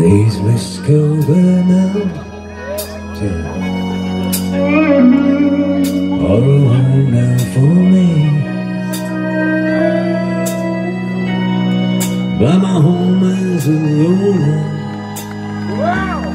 These Muskoka mountains are a home now for me. But my home is a lonely